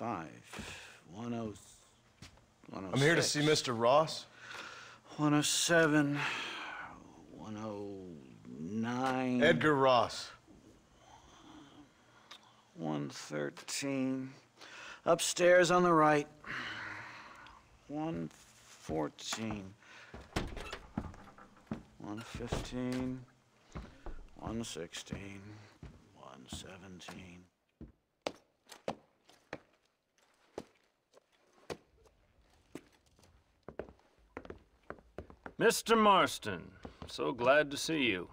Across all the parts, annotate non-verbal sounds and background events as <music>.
105, 10, 106. I'm here to see Mr. Ross. 107, 109. Edgar Ross. 113. Upstairs on the right. 114. 115. 116. 117. Mr. Marston, so glad to see you.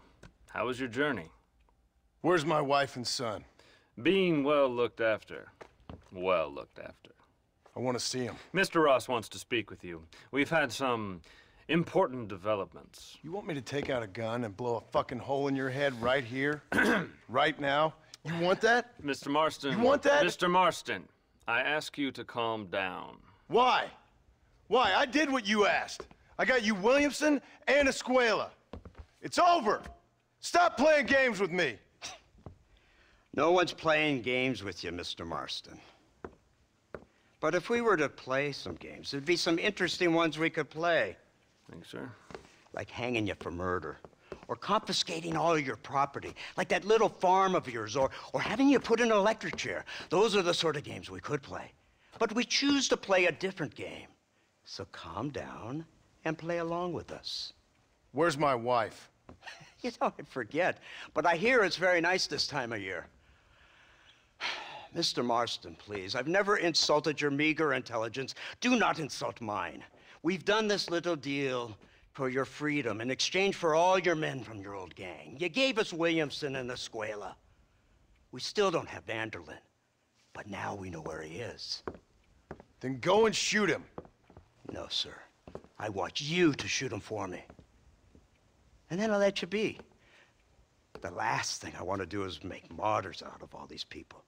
How was your journey? Where's my wife and son? Being well looked after. Well looked after. I want to see him. Mr. Ross wants to speak with you. We've had some important developments. You want me to take out a gun and blow a fucking hole in your head right here? <clears throat> right now? You want that? Mr. Marston. You want that? Mr. Marston, I ask you to calm down. Why? Why? I did what you asked. I got you Williamson and Escuella. It's over. Stop playing games with me. No one's playing games with you, Mr. Marston. But if we were to play some games, there'd be some interesting ones we could play. Thanks, sir. Like hanging you for murder. Or confiscating all your property, like that little farm of yours, or, or having you put in an electric chair. Those are the sort of games we could play. But we choose to play a different game. So calm down and play along with us. Where's my wife? <laughs> You know, I forget, but I hear it's very nice this time of year. <sighs> Mr. Marston, please. I've never insulted your meager intelligence. Do not insult mine. We've done this little deal for your freedom in exchange for all your men from your old gang. You gave us Williamson and Escuella. We still don't have van der Linde, but now we know where he is. Then go and shoot him. No, sir. I want you to shoot him for me. And then I'll let you be. The last thing I want to do is make martyrs out of all these people.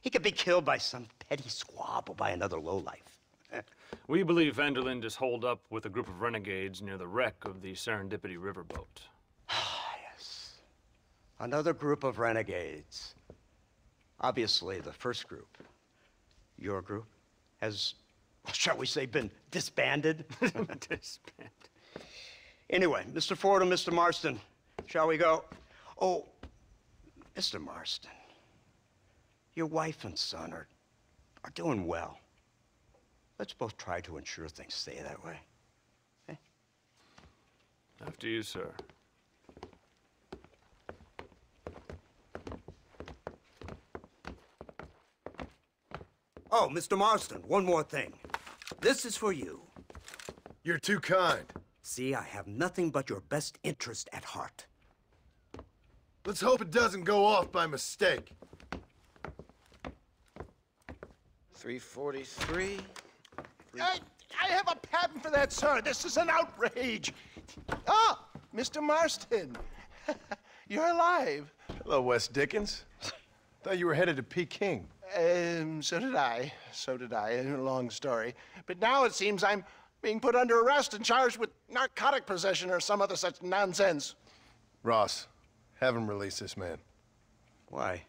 He could be killed by some petty squabble by another lowlife. <laughs> We believe van der Linde is holed up with a group of renegades near the wreck of the Serendipity riverboat. <sighs> Ah, yes. Another group of renegades. Obviously, the first group, your group, has, shall we say, been disbanded. <laughs> Disband. Anyway, Mr. Ford and Mr. Marston, shall we go? Oh, Mr. Marston, your wife and son are, are doing well. Let's both try to ensure things stay that way. Eh? After you, sir. Oh, Mr. Marston, one more thing. This is for you. You're too kind. See, I have nothing but your best interest at heart. Let's hope it doesn't go off by mistake. 343. I, I have a patent for that, sir. This is an outrage. Ah, Mr. Marston. <laughs> You're alive. Hello, West Dickens. Thought you were headed to Peking. Um, so did I. So did I. A <laughs> long story. But now it seems I'm being put under arrest and charged with narcotic possession or some other such nonsense. Ross, have him release this man. Why?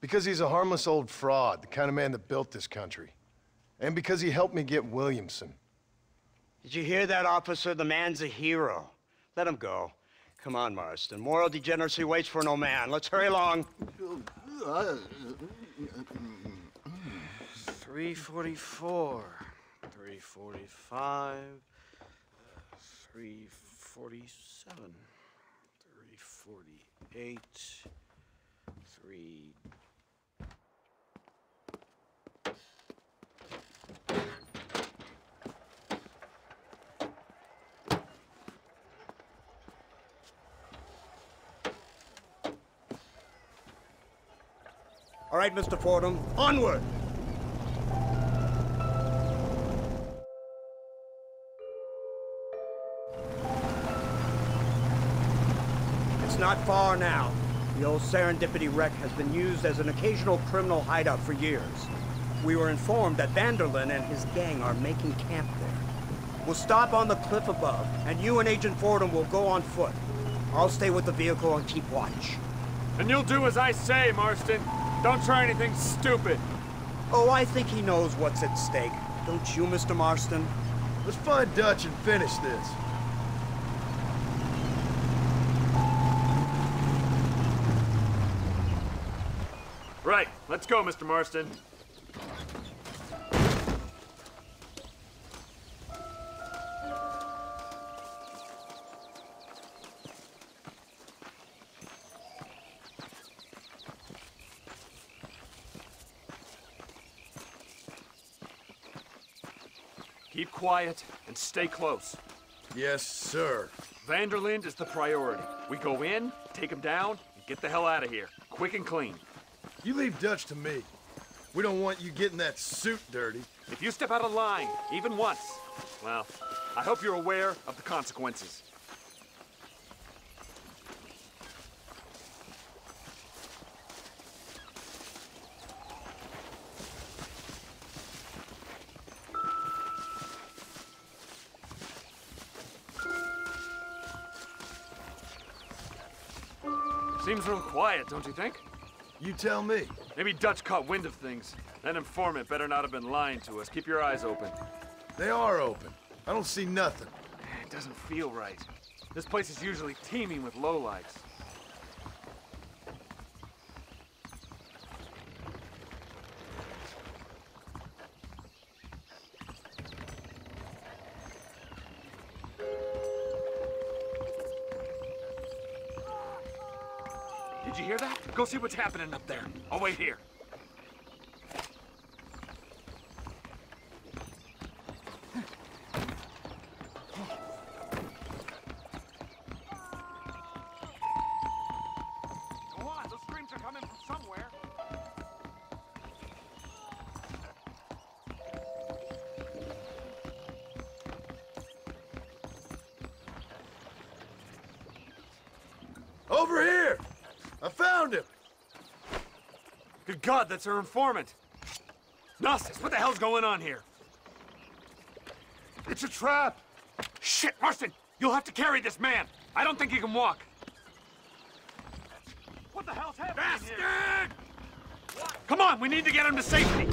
Because he's a harmless old fraud, the kind of man that built this country. And because he helped me get Williamson. Did you hear that, officer? The man's a hero. Let him go. Come on, Marston. Moral degeneracy waits for no man. Let's hurry along. <laughs> 344. 345. uh, 347. 348. 3. All right, Mr. Fordham, onward! It's not far now. The old Serendipity wreck has been used as an occasional criminal hideout for years. We were informed that van der Linde and his gang are making camp there. We'll stop on the cliff above, and you and Agent Fordham will go on foot. I'll stay with the vehicle and keep watch. And you'll do as I say, Marston. Don't try anything stupid. Oh, I think he knows what's at stake. Don't you, Mr. Marston? Let's find Dutch and finish this. Right, let's go, Mr. Marston. Quiet and stay close. Yes, sir. van der Linde is the priority. We go in, take him down, and get the hell out of here. Quick and clean. You leave Dutch to me. We don't want you getting that suit dirty. If you step out of line, even once, well, I hope you're aware of the consequences. Seems real quiet, don't you think? You tell me. Maybe Dutch caught wind of things. That informant better not have been lying to us. Keep your eyes open. They are open. I don't see nothing. It doesn't feel right. This place is usually teeming with lowlights. Did you hear that? Go see what's happening up there. I'll wait here. God, that's our informant. Nastas, what the hell's going on here? It's a trap! Shit, Marston! You'll have to carry this man! I don't think he can walk! What the hell's happening Bastard! Come on, we need to get him to safety!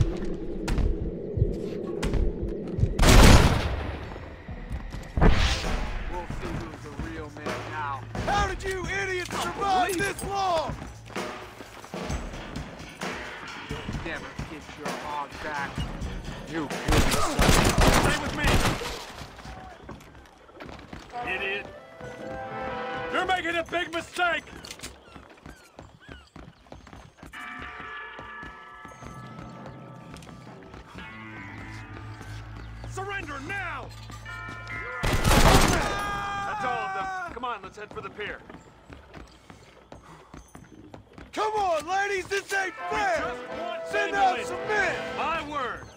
We'll see who's the real man now. How did you idiots survive this long? Your hog back. You Stay with me! Idiot! You're making a big mistake! Surrender now! That's all of them. Come on, let's head for the pier. Come on, ladies, this ain't fair! Send out some men! My word!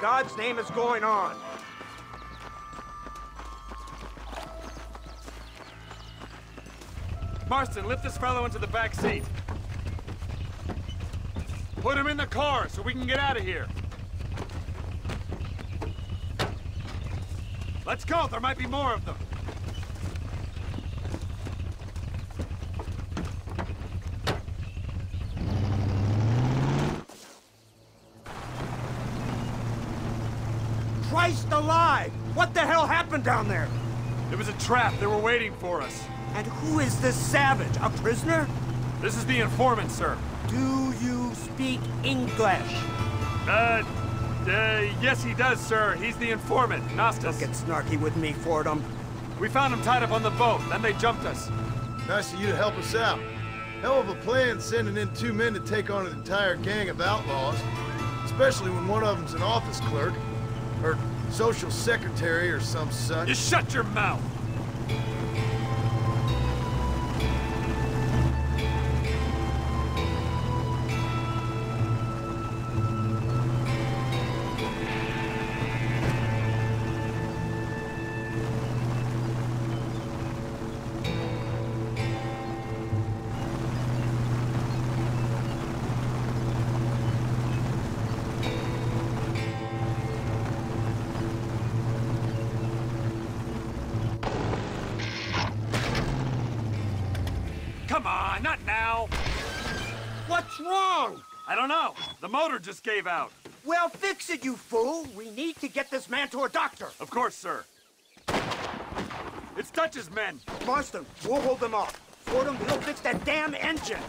God's name is going on? Marston, lift this fellow into the back seat. Put him in the car so we can get out of here. Let's go. There might be more of them. Christ alive! What the hell happened down there? It was a trap. They were waiting for us. And who is this savage? A prisoner? This is the informant, sir. Do you speak English? Uh, uh, yes, he does, sir. He's the informant, Nastas. Don't get snarky with me, Fordham. We found him tied up on the boat, then they jumped us. Nice of you to help us out. Hell of a plan sending in two men to take on an entire gang of outlaws. Especially when one of them's an office clerk. Or social secretary or some such. You shut your mouth! Come on, not now. What's wrong? I don't know. The motor just gave out. Well, fix it, you fool! We need to get this man to a doctor! Of course, sir. It's Dutch's men. Marston, we'll hold them off. Fordham, we'll fix that damn engine!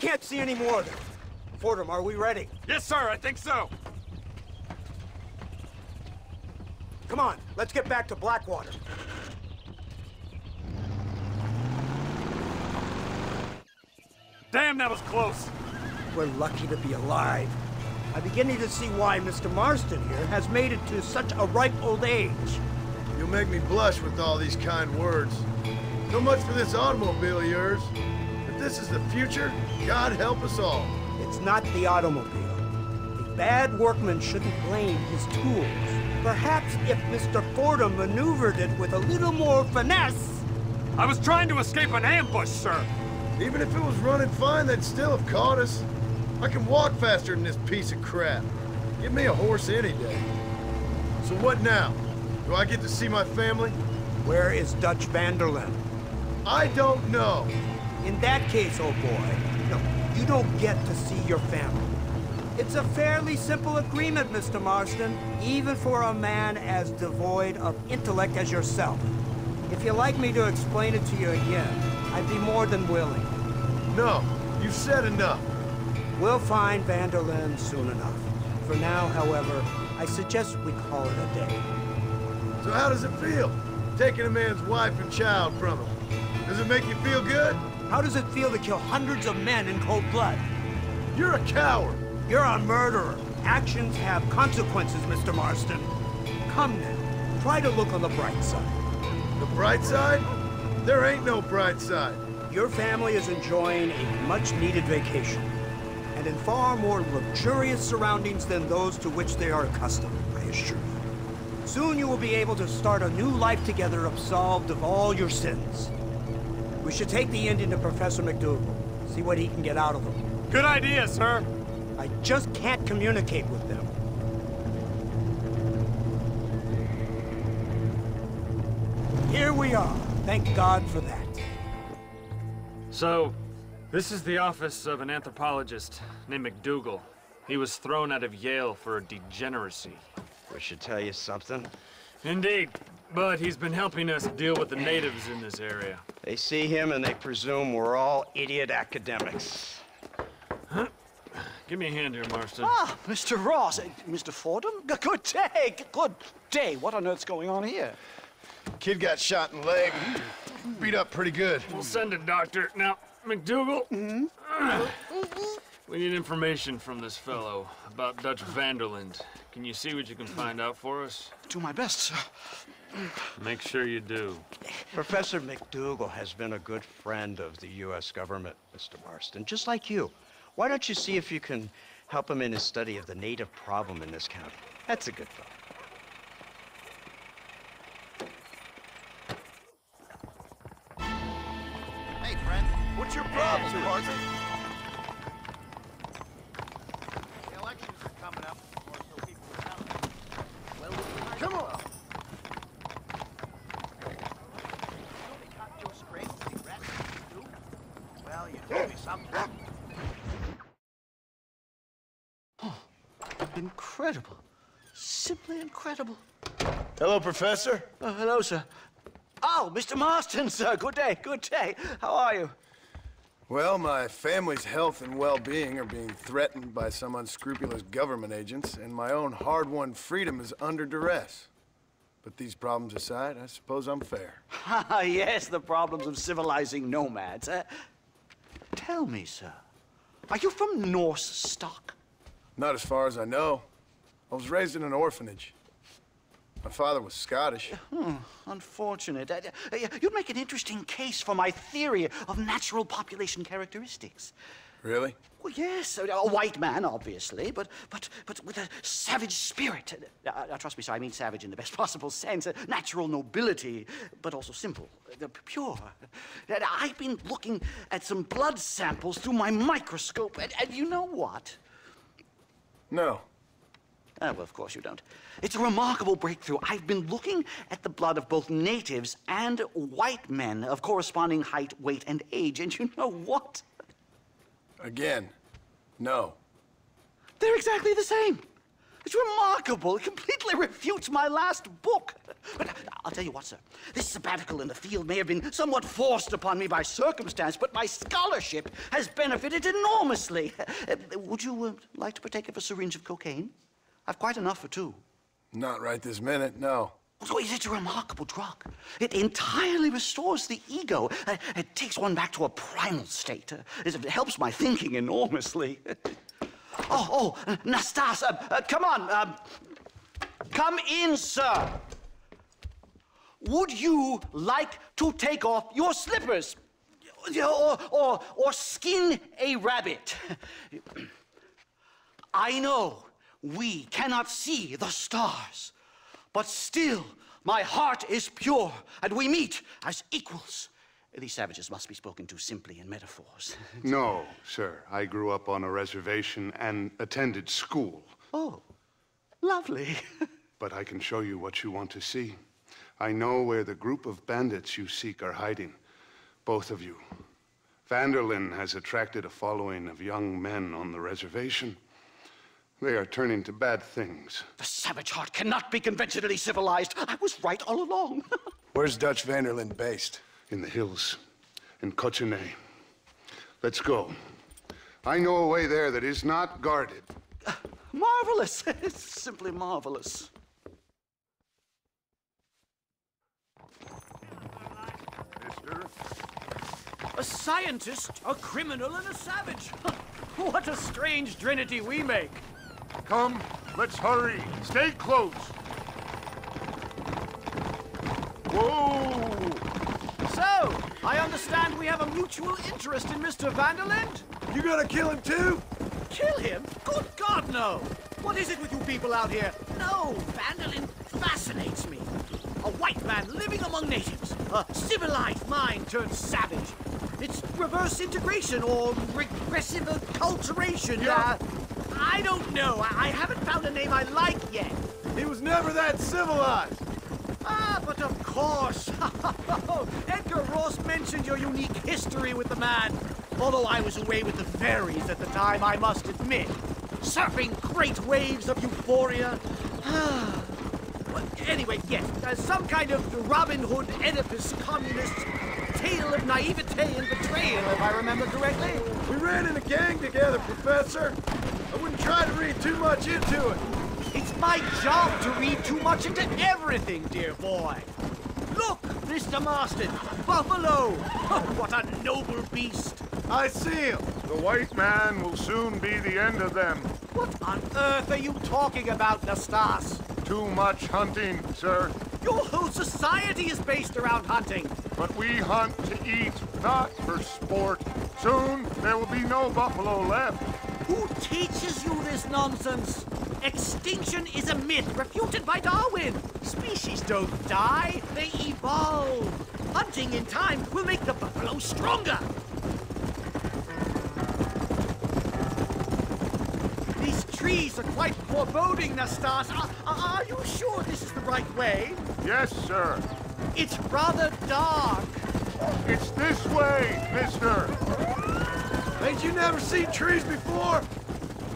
Can't see any more of them. Fordham, are we ready? Yes, sir, I think so. Come on, let's get back to Blackwater. Damn, that was close. We're lucky to be alive. I'm beginning to see why Mr. Marston here has made it to such a ripe old age. You'll make me blush with all these kind words. So much for this automobile of yours. If this is the future, God help us all. It's not the automobile. A bad workman shouldn't blame his tools. Perhaps if Mr. Fordham maneuvered it with a little more finesse. I was trying to escape an ambush, sir. Even if it was running fine, they'd still have caught us. I can walk faster than this piece of crap. Give me a horse any day. So what now? Do I get to see my family? Where is Dutch van der Linde? I don't know. In that case, old boy, no, you don't get to see your family. It's a fairly simple agreement, Mr. Marston, even for a man as devoid of intellect as yourself. If you'd like me to explain it to you again, I'd be more than willing. No, you've said enough. We'll find van der Linde soon enough. For now, however, I suggest we call it a day. So how does it feel, taking a man's wife and child from him? Does it make you feel good? How does it feel to kill hundreds of men in cold blood? You're a coward. You're a murderer. Actions have consequences, Mr. Marston. Come now, try to look on the bright side. The bright side? There ain't no bright side. Your family is enjoying a much-needed vacation, and in far more luxurious surroundings than those to which they are accustomed, I assure you. Soon you will be able to start a new life together absolved of all your sins. We should take the Indian to Professor MacDougal, see what he can get out of him. Good idea, sir. I just can't communicate with them. Here we are. Thank God for that. So, this is the office of an anthropologist named MacDougal. He was thrown out of Yale for degeneracy. We should tell you something. Indeed, but he's been helping us deal with the natives in this area. They see him and they presume we're all idiot academics. Huh? Give me a hand here, Marston. Ah, Mr. Ross. Uh, Mr. Fordham? Good day. Good day. What on earth's going on here? Kid got shot in the leg. Beat up pretty good. We'll send a doctor. Now, MacDougal. Hmm. We need information from this fellow about Dutch van der Linde. Can you see what you can find out for us? Do my best, sir. Make sure you do. Professor MacDougal has been a good friend of the U.S. government, Mr. Marston, just like you. Why don't you see if you can help him in his study of the native problem in this county? That's a good thought. Hey, friend. What's your problem, partner? The elections are coming up. so people are telling me. Well, come on. Well, you told me something. Incredible. Simply incredible. Hello, Professor. Uh, hello, sir. Oh, Mr. Marston, <laughs> sir. Good day. Good day. How are you? Well, my family's health and well-being are being threatened by some unscrupulous government agents, and my own hard-won freedom is under duress. But these problems aside, I suppose I'm fair. Ah, <laughs> yes, the problems of civilizing nomads. Uh, tell me, sir, are you from Norse stock? Not as far as I know. I was raised in an orphanage. My father was Scottish. Unfortunate. Uh, uh, you'd make an interesting case for my theory of natural population characteristics. Really? Well, yes, a, a white man, obviously, but but but with a savage spirit. Uh, uh, trust me, sir, I mean savage in the best <laughs> possible sense. Uh, natural nobility, but also simple, uh, pure. Uh, I've been looking at some blood samples through my microscope, and, and you know what? No. Ah, well, of course you don't. It's a remarkable breakthrough. I've been looking at the blood of both natives and white men of corresponding height, weight, and age, and you know what? Again, no. They're exactly the same. It's remarkable. It completely refutes my last book. But I'll tell you what, sir. This sabbatical in the field may have been somewhat forced upon me by circumstance, but my scholarship has benefited enormously. <laughs> Uh, would you uh, like to partake of a syringe of cocaine? I've quite enough for two. Not right this minute, no. So it's a remarkable drug. It entirely restores the ego. Uh, It takes one back to a primal state. Uh, It helps my thinking enormously. <laughs> Oh, oh, Nastas, uh, uh, come on. Um, come in, sir. Would you like to take off your slippers? Or, or, or skin a rabbit? <laughs> I know we cannot see the stars, but still my heart is pure, and we meet as equals. These savages must be spoken to simply in metaphors. <laughs> No, sir. I grew up on a reservation and attended school. oh, lovely. <laughs> But I can show you what you want to see. I know where the group of bandits you seek are hiding. Both of you. van der Linde has attracted a following of young men on the reservation. They are turning to bad things. the savage heart cannot be conventionally civilized. I was right all along. <laughs> Where's Dutch van der Linde based? In the hills, in Cochinay. Let's go. I know a way there that is not guarded. <sighs> marvelous. <laughs> It's simply marvelous. A scientist, a criminal, and a savage. <laughs> what a strange trinity we make. Come, let's hurry. Stay close. Whoa! So, I understand we have a mutual interest in Mr. van der Linde? You gonna kill him too? Kill him? Good God, no! What is it with you people out here? No, van der Linde fascinates me. A white man living among natives. A civilized mind turned savage. It's reverse integration or regressive acculturation. Uh, I don't know. I, I haven't found a name I like yet. He was never that civilized. Ah, but of course. <laughs> Edgar Ross mentioned your unique history with the man. Although I was away with the fairies at the time, I must admit. Surfing great waves of euphoria. Ah. <sighs> Well, anyway, yes, uh, some kind of Robin Hood, Oedipus, communist tale of naivete and betrayal, if I remember correctly. We ran in a gang together, Professor. Try to read too much into it. It's my job to read too much into everything, dear boy. Look, Mr. Marston, Buffalo! <laughs> what a noble beast! I see him. The white man will soon be the end of them. What on earth are you talking about, Nastas? Too much hunting, sir. Your whole society is based around hunting. But we hunt to eat, not for sport. Soon there will be no buffalo left. Who teaches you this nonsense? Extinction is a myth refuted by Darwin. Species don't die, they evolve. Hunting in time will make the buffalo stronger. These trees are quite foreboding, Nastas. Are, are you sure this is the right way? Yes, sir. It's rather dark. It's this way, mister. Ain't you never seen trees before?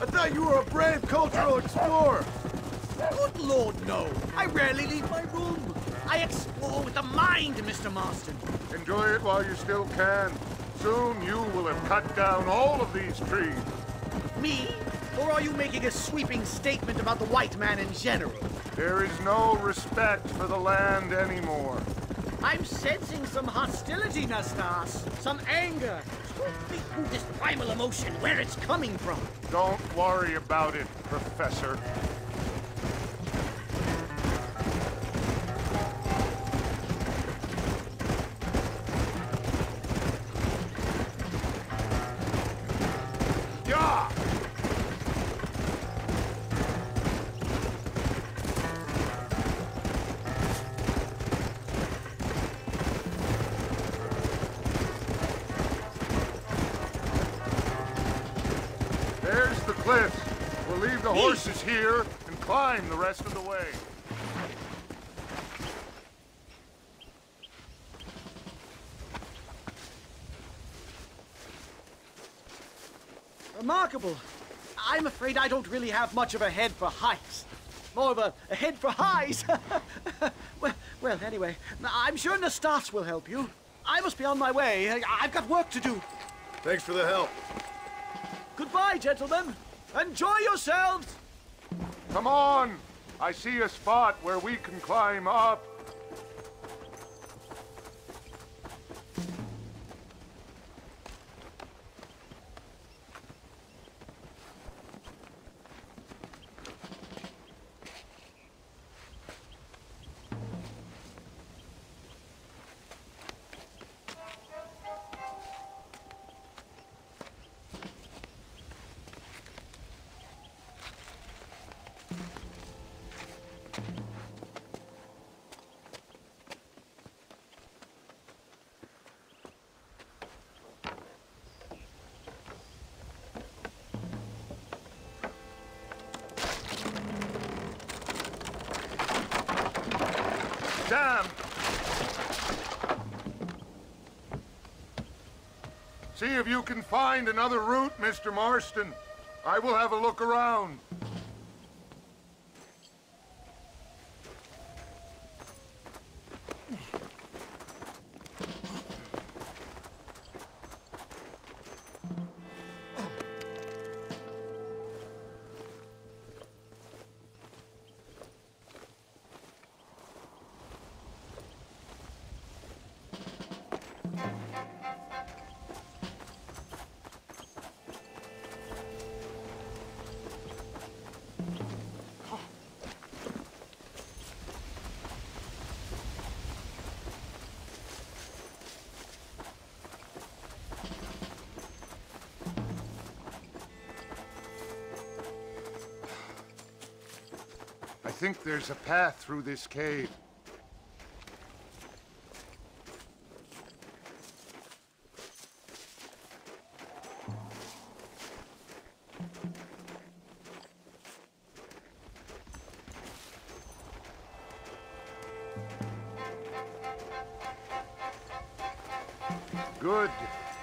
I thought you were a brave cultural explorer. Good Lord, no. I rarely leave my room. I explore with the mind, Mr. Marston. Enjoy it while you still can. Soon you will have cut down all of these trees. Me? Or are you making a sweeping statement about the white man in general? There is no respect for the land anymore. I'm sensing some hostility, Nastas. Some anger. This primal emotion, where it's coming from. Don't worry about it, Professor. Afraid I don't really have much of a head for heights. More of a, a head for highs. <laughs> well, well, anyway, I'm sure Nastas will help you. I must be on my way. I- I've got work to do. Thanks for the help. Goodbye, gentlemen. Enjoy yourselves. Come on! I see a spot where we can climb up. Damn! See if you can find another route, Mr. Marston. I will have a look around. think there's a path through this cave. Good.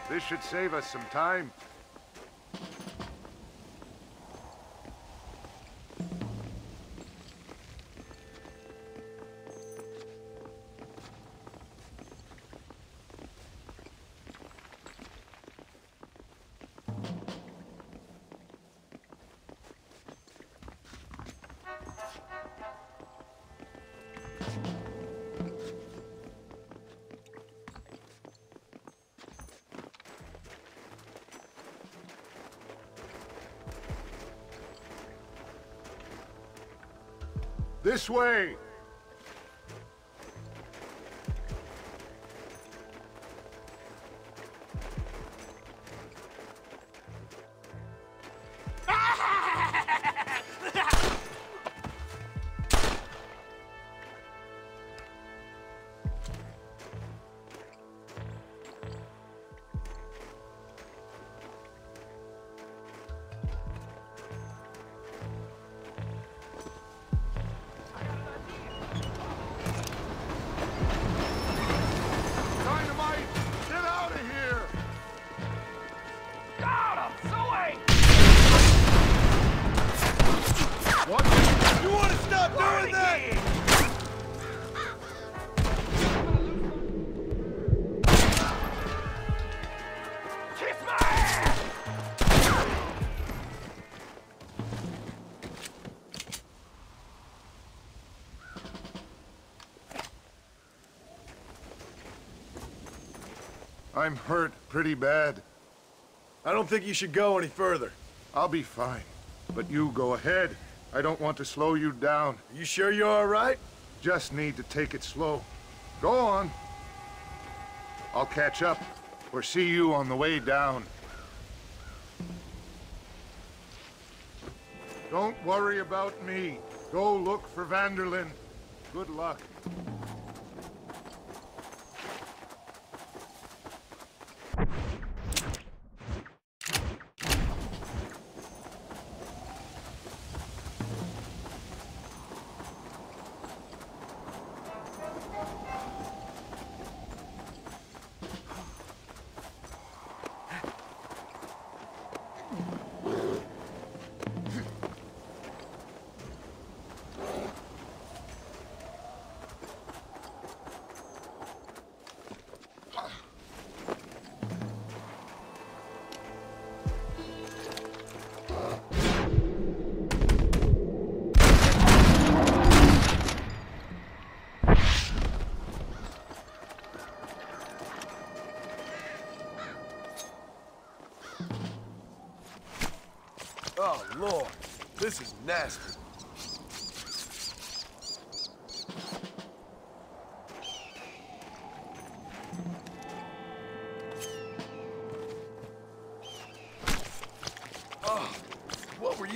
This should save us some time. This way! I'm hurt pretty bad. I don't think you should go any further. I'll be fine. But you go ahead. I don't want to slow you down. Are you sure you're all right? Just need to take it slow. Go on. I'll catch up or see you on the way down. Don't worry about me. Go look for van der Linde. Good luck.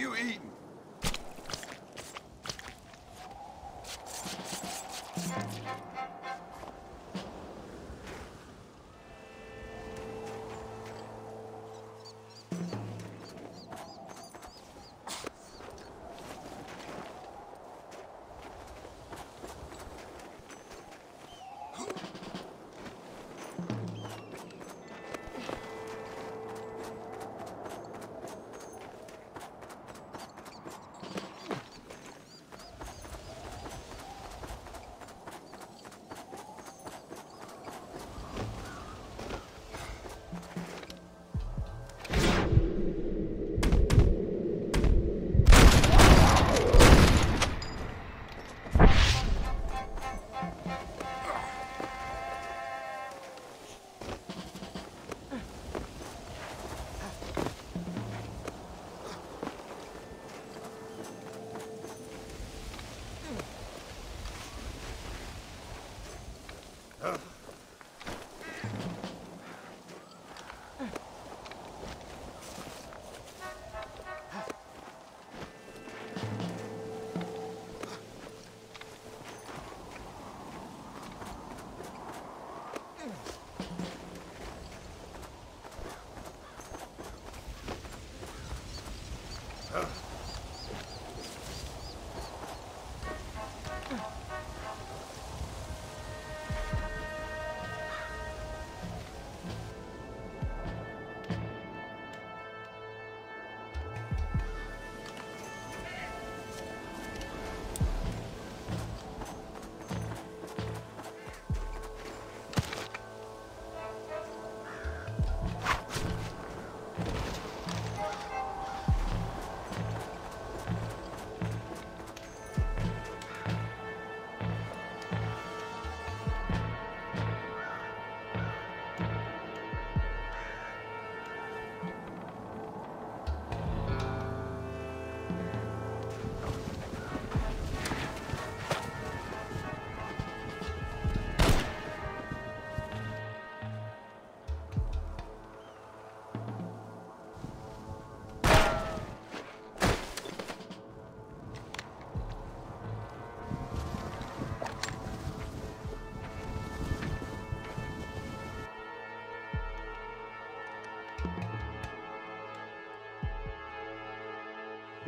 You eating?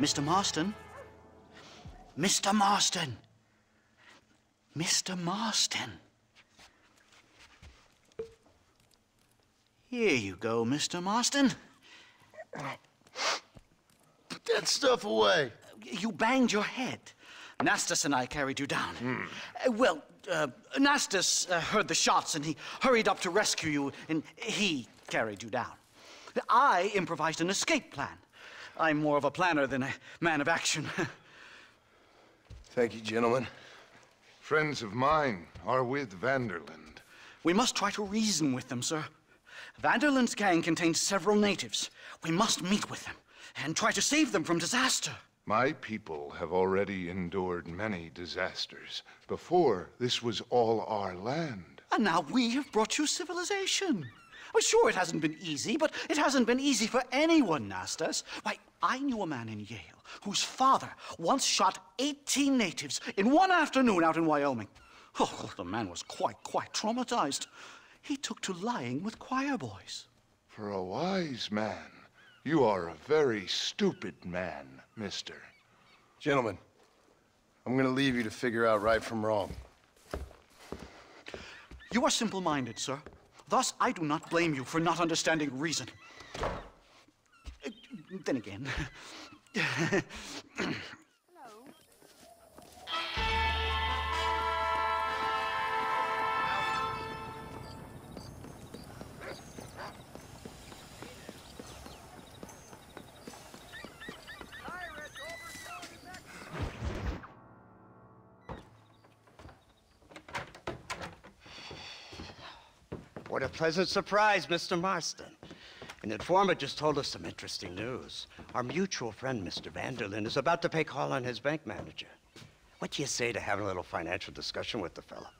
Mr. Marston? Mr. Marston! Mr. Marston! Here you go, Mr. Marston. Put that stuff away. You banged your head. Nastas and I carried you down. Uh, well, uh, Nastas uh, heard the shots and he hurried up to rescue you, and he carried you down. I improvised an escape plan. I'm more of a planner than a man of action. <laughs> Thank you, gentlemen. Friends of mine are with van der Linde. we must try to reason with them, sir. van der Linde's gang contains several natives. We must meet with them and try to save them from disaster. My people have already endured many disasters. Before, this was all our land. And now we have brought you civilization. Well, sure, it hasn't been easy, but it hasn't been easy for anyone, Nastas. Why, I knew a man in Yale whose father once shot 18 natives in one afternoon out in Wyoming. Oh, the man was quite, quite traumatized. He took to lying with choir boys. For a wise man, you are a very stupid man, mister. Gentlemen, I'm gonna leave you to figure out right from wrong. You are simple minded, sir. Thus, I do not blame you for not understanding reason. Then again, What a pleasant surprise, Mr. Marston. An informant just told us some interesting news. Our mutual friend, Mr. van der Linde, is about to pay call on his bank manager. What do you say to having a little financial discussion with the fella?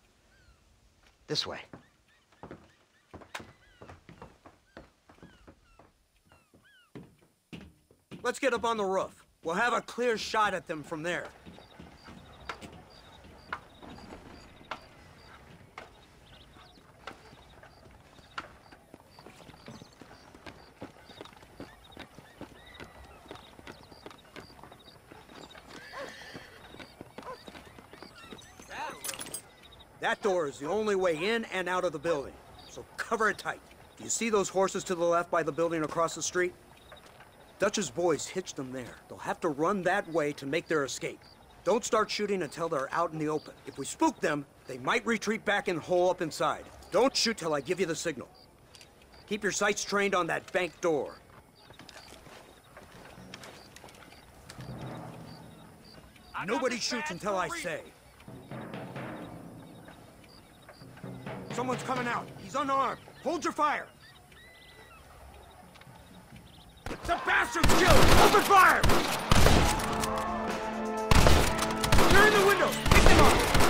This way. Let's get up on the roof. We'll have a clear shot at them from there. Door is the only way in and out of the building, so cover it tight. Do you see those horses to the left by the building across the street? Dutch's boys hitched them there. They'll have to run that way to make their escape. Don't start shooting until they're out in the open. If we spook them, they might retreat back and hole up inside. Don't shoot till I give you the signal. Keep your sights trained on that bank door. Nobody shoots until I say. Someone's coming out. He's unarmed. Hold your fire. The bastard's killed! Open fire! They're in the windows! Pick them up!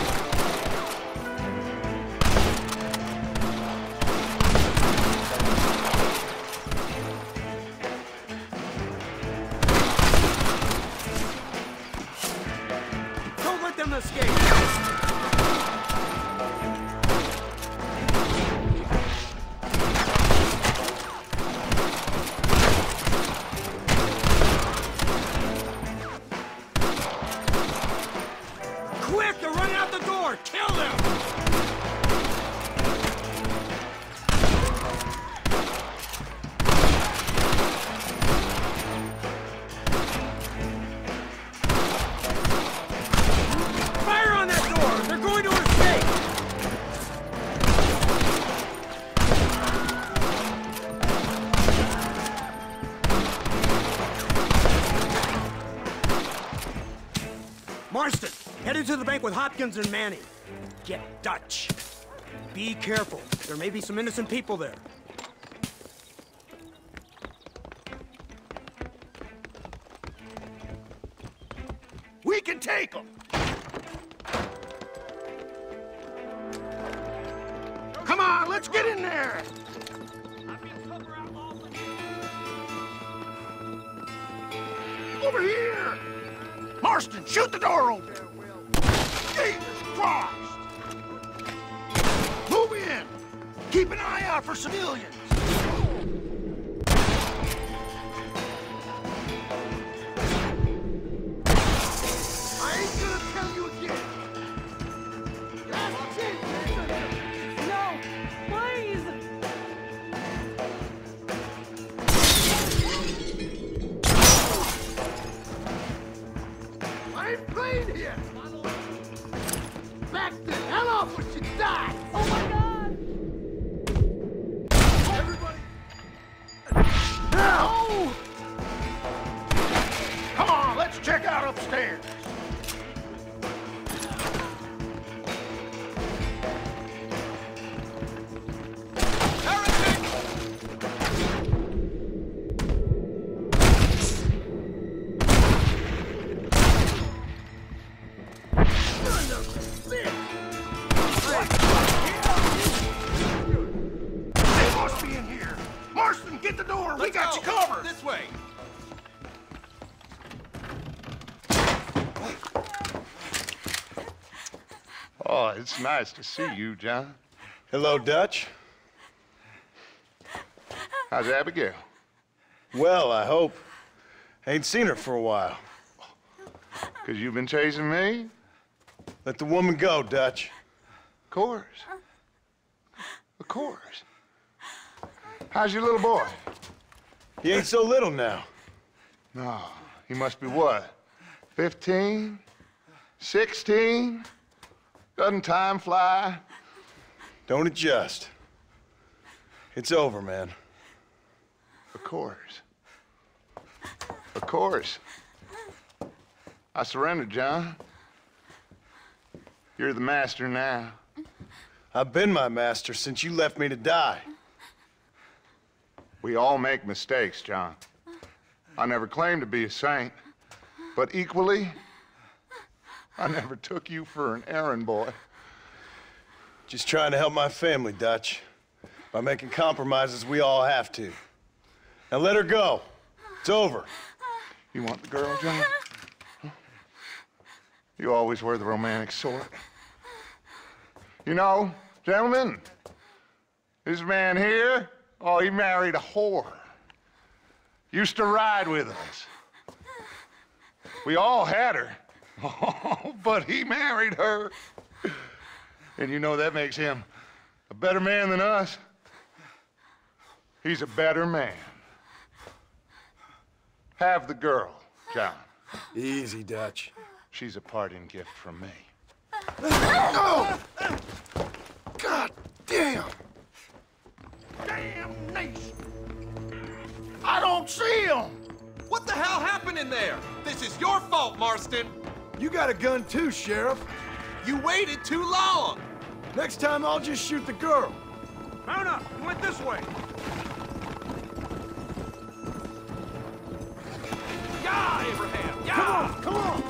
Hopkins and Manning. Get Dutch. Be careful. There may be some innocent people there. It's nice to see you, John. Hello, Dutch. How's Abigail? Well, I hope. Ain't seen her for a while. Because you've been chasing me? Let the woman go, Dutch. Of course. Of course. How's your little boy? He ain't so little now. No, he must be what? 15? 16? Doesn't time fly? Don't adjust. It's over, man. Of course. Of course. I surrendered, John. You're the master now. I've been my master since you left me to die. We all make mistakes, John. I never claimed to be a saint, but equally, I never took you for an errand boy. Just trying to help my family, Dutch. By making compromises we all have to. Now let her go. It's over. You want the girl, John? Huh? You always were the romantic sort. You know, gentlemen, this man here, oh, he married a whore. Used to ride with us. We all had her. Oh, but he married her. And you know that makes him a better man than us. He's a better man. Have the girl, John. Easy, Dutch. She's a parting gift from me. Oh! God damn! Damnation! I don't see him! What the hell happened in there? This is your fault, Marston. You got a gun too, Sheriff. You waited too long. Next time I'll just shoot the girl. Mount up. You went this way. Yeah, Abraham. Come on, come on!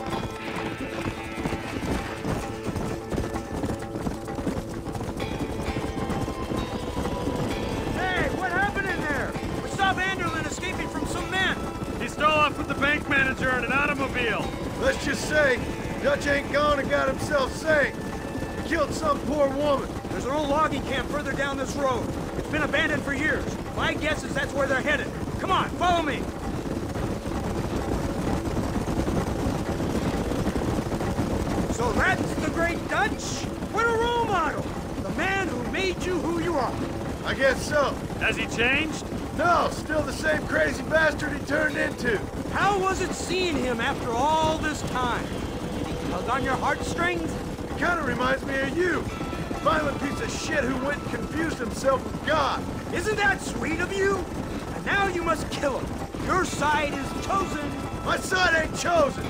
Hey, what happened in there? We saw escaping from some men. He stole off with the bank manager in an automobile. Let's just say, Dutch ain't gone and got himself saved. He killed some poor woman. There's an old logging camp further down this road. It's been abandoned for years. My guess is that's where they're headed. Come on, follow me. So that's the great Dutch? What a role model! The man who made you who you are. I guess so. Has he changed? No, still the same crazy bastard he turned into. How was it seeing him after all this time? Did he tug on your heartstrings? It kind of reminds me of you. Violent piece of shit who went and confused himself with God. Isn't that sweet of you? And now you must kill him. Your side is chosen. My side ain't chosen.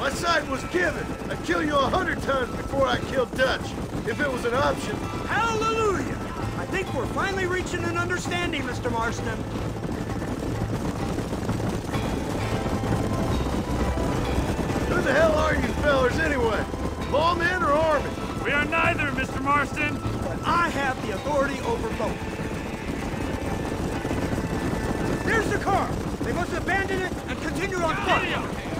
My side was given. I'd kill you a hundred times before I killed Dutch. If it was an option. Hallelujah! I think we're finally reaching an understanding, Mr. Marston. Who the hell are you fellers anyway? Lawmen or army? We are neither, Mr. Marston. But I have the authority over both. There's the car. They must abandon it and continue on foot.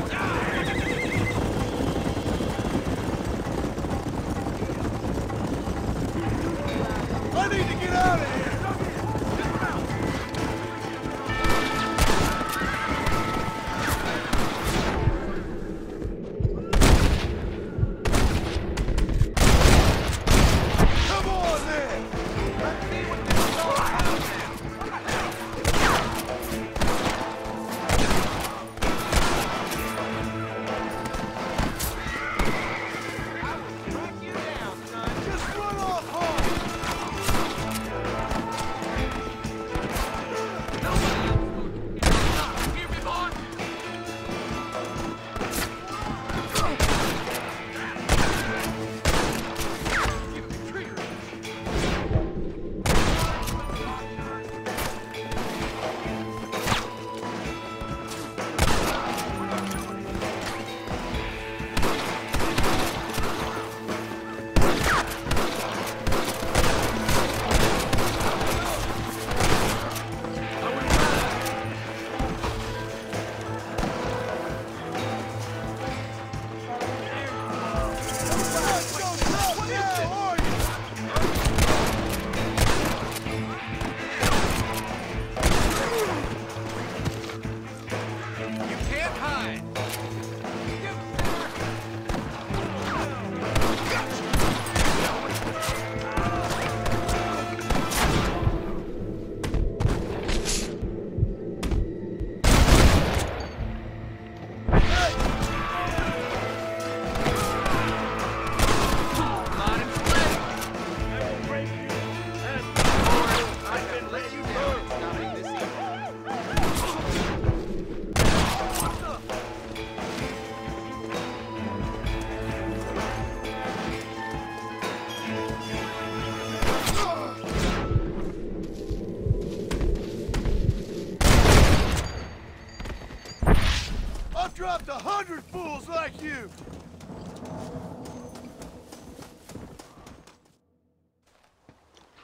You!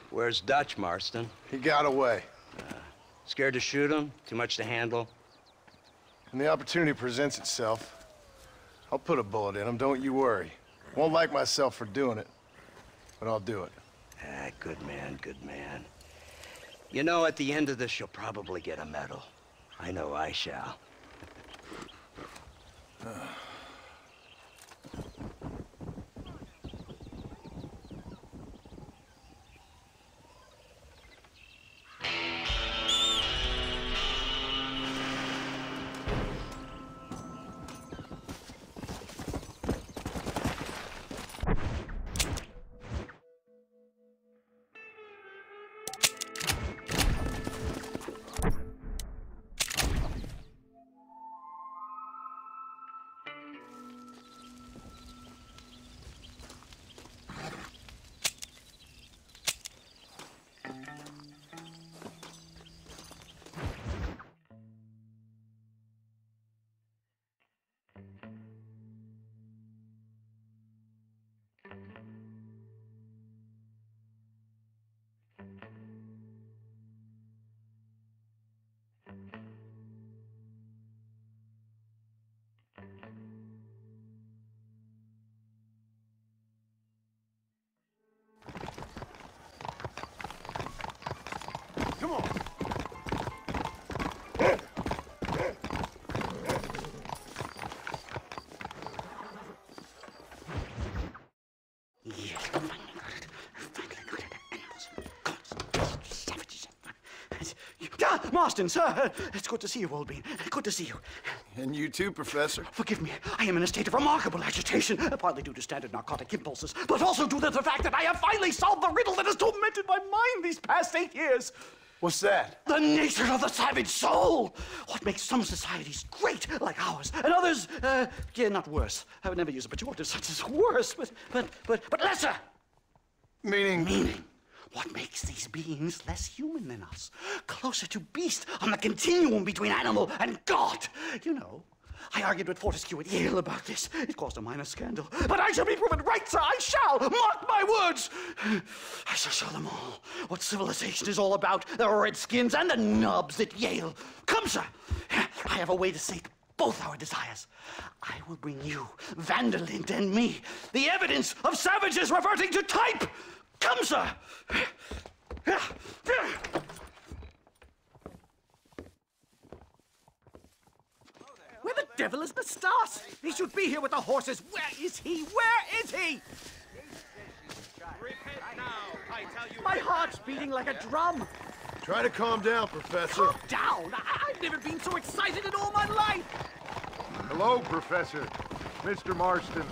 Where's Dutch, Marston? He got away. Scared to shoot him? Too much to handle? When the opportunity presents itself, I'll put a bullet in him, don't you worry. Won't like myself for doing it, but I'll do it. Ah, good man, good man. You know, at the end of this, you'll probably get a medal. I know I shall. <sighs> Ah, Marston, sir. It's good to see you, Oldbean. Good to see you. And you too, Professor. Forgive me. I am in a state of remarkable agitation, partly due to standard narcotic impulses, but also due to the fact that I have finally solved the riddle that has tormented my mind these past eight years. What's that? The nature of the savage soul! What makes some societies great, like ours, and others, uh, yeah, not worse. I would never use a pejorative such as worse, but, but, but, but lesser. Meaning? Meaning, what makes these beings less human than us? Closer to beast on the continuum between animal and God. You know, I argued with Fortescue at Yale about this. It caused a minor scandal. But I shall be proven right, sir. I shall. Mark my words. I shall show them all what civilization is all about. The redskins and the nubs at Yale. Come, sir. I have a way to sate both our desires. I will bring you, van der Linde, and me the evidence of savages reverting to type. Come, sir. Where the devil is Nastas? He should be here with the horses. Where is he? Where is he? Repent now, I tell you. My heart's beating like a drum. Try to calm down, Professor. Calm down. I- I've never been so excited in all my life. Hello, Professor. Mr. Marston.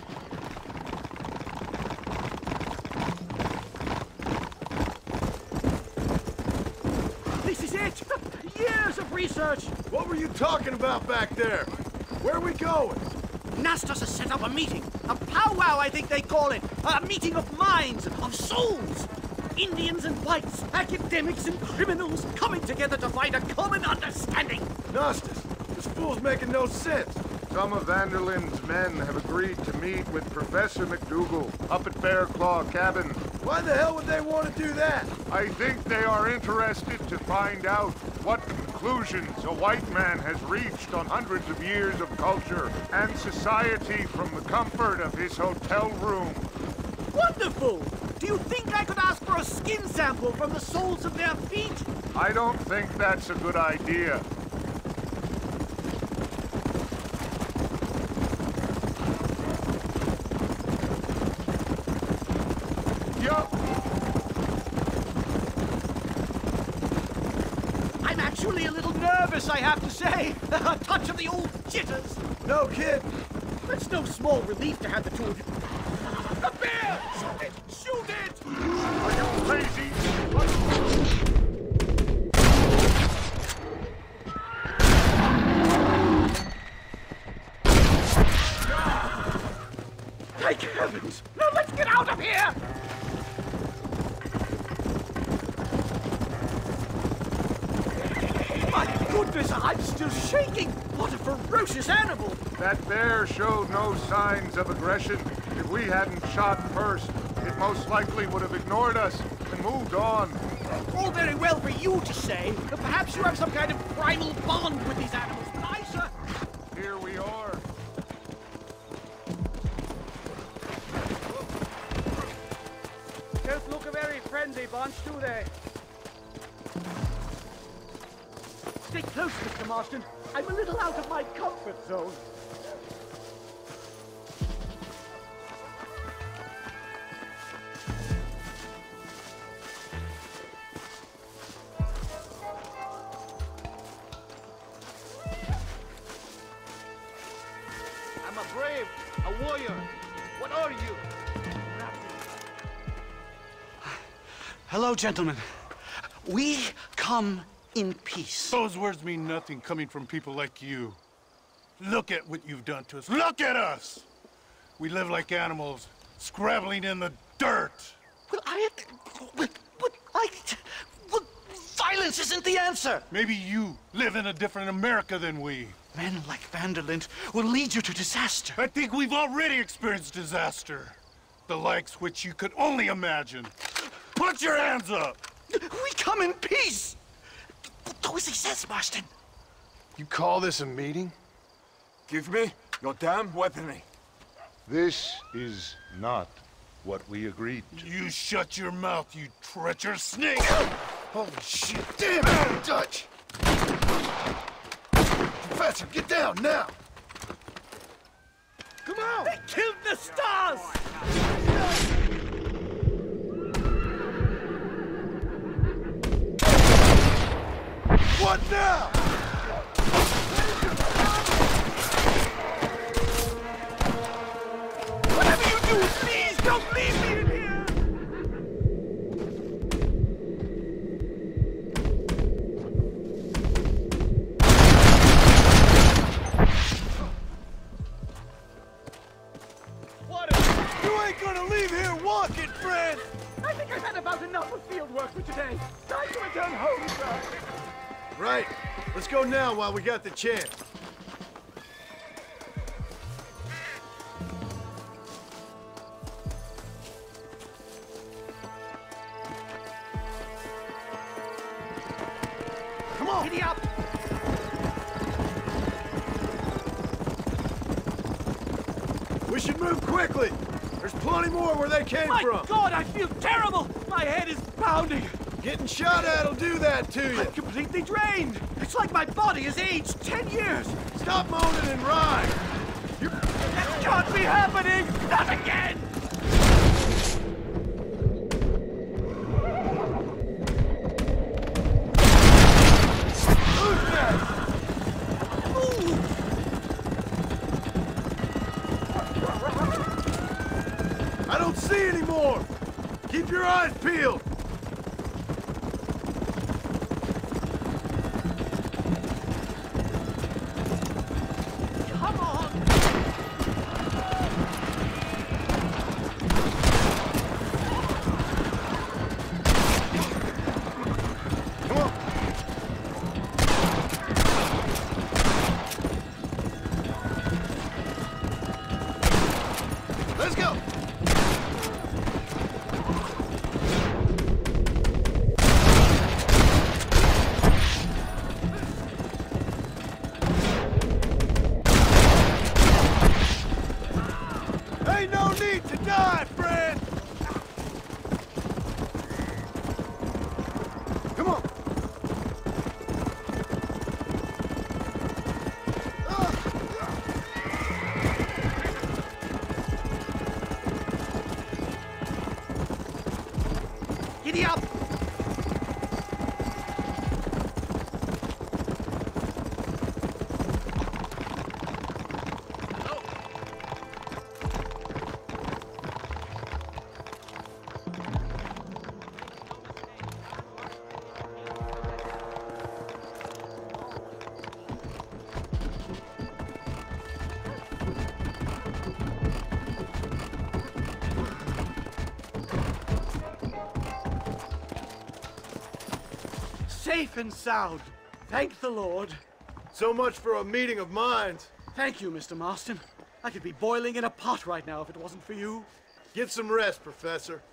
This is it. Years of research. What were you talking about back there? Where are we going? Nastas has set up a meeting. A powwow, I think they call it. A meeting of minds, of souls. Indians and whites, academics and criminals coming together to find a common understanding. Nastas, this fool's making no sense. Some of van der Linde's men have agreed to meet with Professor MacDougal up at Bear Claw Cabin. Why the hell would they want to do that? I think they are interested to find out what conclusions a white man has reached on hundreds of years of culture and society from the comfort of his hotel room. Wonderful! Do you think I could ask for a skin sample from the soles of their feet? I don't think that's a good idea. Yup. I'm actually a little nervous, I have to say. <laughs> A touch of the old jitters. No kid. That's no small relief to have the two of you. A bear! Shoot it! Shoot it! Are you crazy? Friendly bunch, do they? Stay close, Mr. Marston. I'm a little out of my comfort zone. Gentlemen. We come in peace. Those words mean nothing coming from people like you. Look at what you've done to us. Look at us! We live like animals, scrabbling in the dirt. Well, I... But, but I... Well, violence isn't the answer! Maybe you live in a different America than we. Men like van der Linde will lead you to disaster. I think we've already experienced disaster. The likes which you could only imagine. Put your hands up! We come in peace! Do as he says, Marston. You call this a meeting? Give me your damn weaponry. This is not what we agreed to. You shut your mouth, you treacherous snake! Holy shit! Damn it, Dutch! Professor, get down now! Come on! They killed Nastas! What now? Got the chance. Come on! Giddy up! We should move quickly! There's plenty more where they came My from! God, I feel terrible! My head is pounding! Getting shot at'll do that to you! I'm completely drained! It's like my body has aged ten years! Stop moaning and ride! That can't be happening! Not again! Safe and sound. Thank the Lord. So much for a meeting of minds. Thank you, Mr. Marston. I could be boiling in a pot right now if it wasn't for you. Get some rest, Professor.